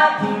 happy.